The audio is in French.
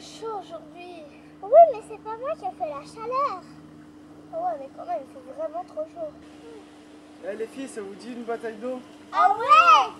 chaud aujourd'hui. Oui, mais c'est pas moi qui ai fait la chaleur. Ah ouais, mais quand même, il fait vraiment trop chaud. Eh les filles, ça vous dit une bataille d'eau? Ah ouais